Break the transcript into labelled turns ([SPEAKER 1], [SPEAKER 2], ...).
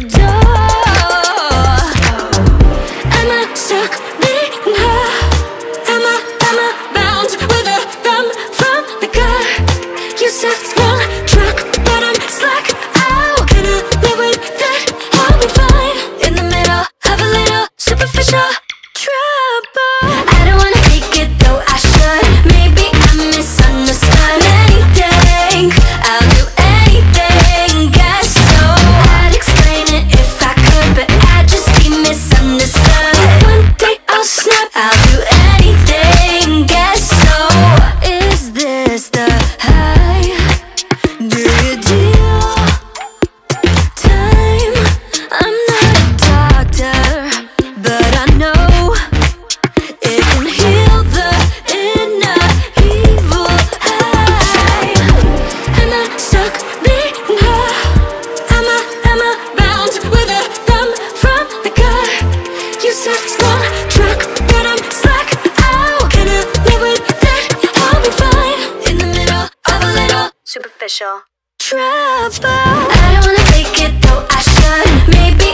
[SPEAKER 1] the door. superficial. Trouble. I don't wanna take it though I should. Maybe